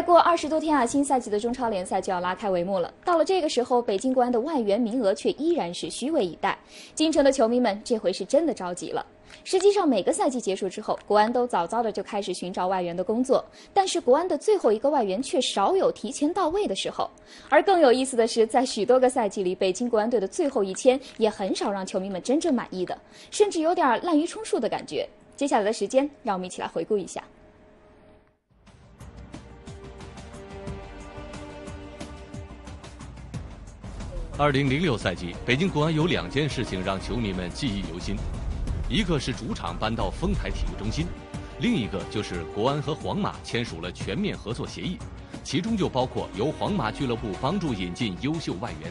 再过二十多天啊，新赛季的中超联赛就要拉开帷幕了。到了这个时候，北京国安的外援名额却依然是虚位以待。京城的球迷们这回是真的着急了。实际上，每个赛季结束之后，国安都早早的就开始寻找外援的工作，但是国安的最后一个外援却少有提前到位的时候。而更有意思的是，在许多个赛季里，北京国安队的最后一签也很少让球迷们真正满意的，甚至有点滥竽充数的感觉。接下来的时间，让我们一起来回顾一下。二零零六赛季，北京国安有两件事情让球迷们记忆犹新，一个是主场搬到丰台体育中心，另一个就是国安和皇马签署了全面合作协议，其中就包括由皇马俱乐部帮助引进优秀外援。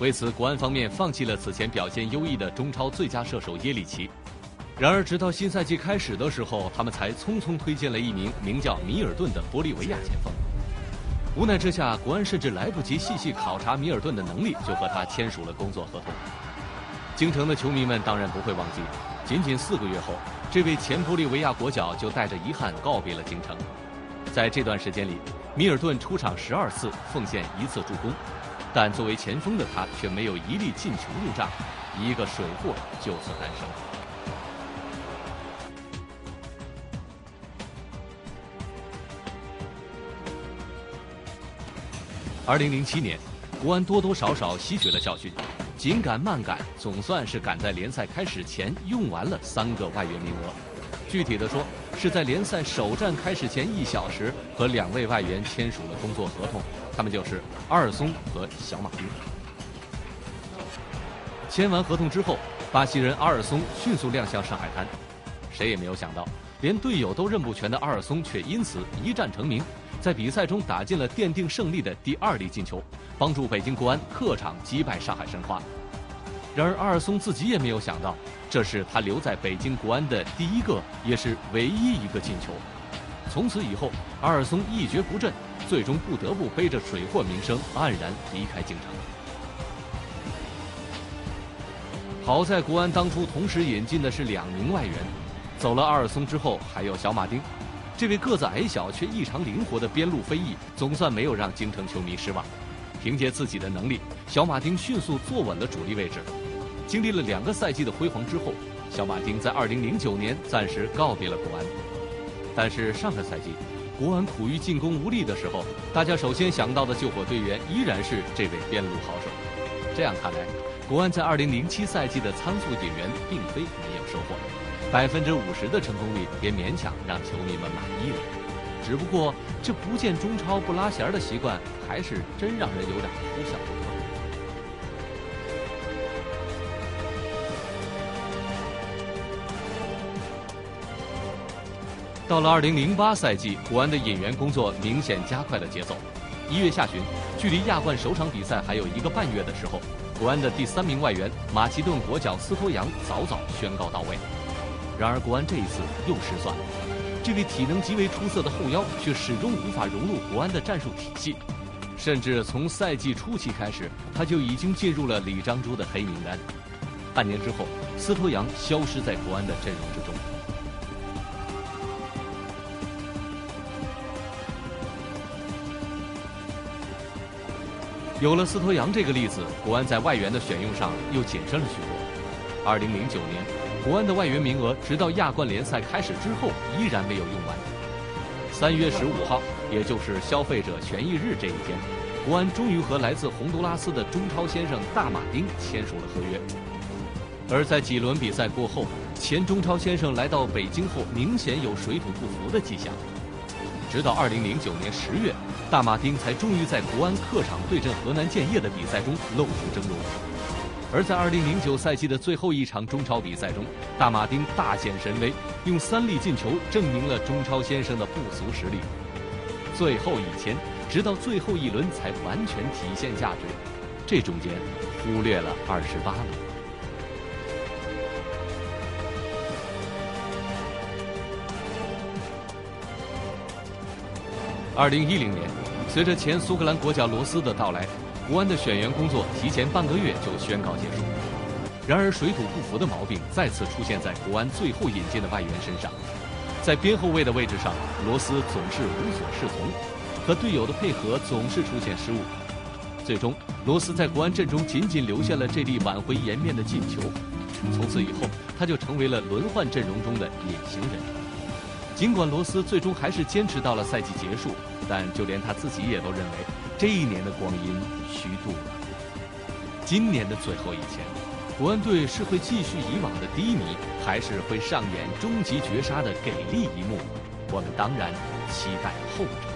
为此，国安方面放弃了此前表现优异的中超最佳射手耶里奇。然而，直到新赛季开始的时候，他们才匆匆推荐了一名名叫米尔顿的玻利维亚前锋。无奈之下，国安甚至来不及细细考察米尔顿的能力，就和他签署了工作合同。京城的球迷们当然不会忘记，仅仅四个月后，这位前玻利维亚国脚就带着遗憾告别了京城。在这段时间里，米尔顿出场十二次，奉献一次助攻，但作为前锋的他却没有一粒进球入账，一个水货就此诞生。二零零七年，国安多多少少吸取了教训，紧赶慢赶，总算是赶在联赛开始前用完了三个外援名额。具体的说，是在联赛首战开始前一小时和两位外援签署了工作合同，他们就是阿尔松和小马丁。签完合同之后，巴西人阿尔松迅速亮相上海滩，谁也没有想到，连队友都认不全的阿尔松却因此一战成名。在比赛中打进了奠定胜利的第二粒进球，帮助北京国安客场击败上海申花。然而阿尔松自己也没有想到，这是他留在北京国安的第一个，也是唯一一个进球。从此以后，阿尔松一蹶不振，最终不得不背着水货名声黯然离开京城。好在国安当初同时引进的是两名外援，走了阿尔松之后，还有小马丁。这位个子矮小却异常灵活的边路飞翼，总算没有让京城球迷失望。凭借自己的能力，小马丁迅速坐稳了主力位置。经历了两个赛季的辉煌之后，小马丁在2009年暂时告别了国安。但是上个赛季，国安苦于进攻无力的时候，大家首先想到的救火队员依然是这位边路好手。这样看来，国安在2007赛季的仓促引援并非没有收获。百分之五十的成功率也勉强让球迷们满意了，只不过这不见中超不拉弦的习惯，还是真让人有点哭笑不得。到了二零零八赛季，国安的引援工作明显加快了节奏。一月下旬，距离亚冠首场比赛还有一个半月的时候，国安的第三名外援马其顿国脚斯托扬早早宣告到位。然而，国安这一次又失算了。这位体能极为出色的后腰却始终无法融入国安的战术体系，甚至从赛季初期开始，他就已经进入了李章洙的黑名单。半年之后，斯托扬消失在国安的阵容之中。有了斯托扬这个例子，国安在外援的选用上又谨慎了许多。二零零九年。国安的外援名额，直到亚冠联赛开始之后，依然没有用完。三月十五号，也就是消费者权益日这一天，国安终于和来自洪都拉斯的中超先生大马丁签署了合约。而在几轮比赛过后，前中超先生来到北京后，明显有水土不服的迹象。直到二零零九年十月，大马丁才终于在国安客场对阵河南建业的比赛中露出真容。而在2009赛季的最后一场中超比赛中，大马丁大显神威，用三粒进球证明了中超先生的不俗实力。最后一签，直到最后一轮才完全体现价值，这中间忽略了二十八轮。二零一零年，随着前苏格兰国脚罗斯的到来。国安的选员工作提前半个月就宣告结束，然而水土不服的毛病再次出现在国安最后引进的外援身上。在边后卫的位置上，罗斯总是无所适从，和队友的配合总是出现失误。最终，罗斯在国安阵中仅仅留下了这粒挽回颜面的进球。从此以后，他就成为了轮换阵容中的隐形人。尽管罗斯最终还是坚持到了赛季结束，但就连他自己也都认为，这一年的光阴虚度了。今年的最后一天，国安队是会继续以往的低迷，还是会上演终极绝杀的给力一幕？我们当然期待后者。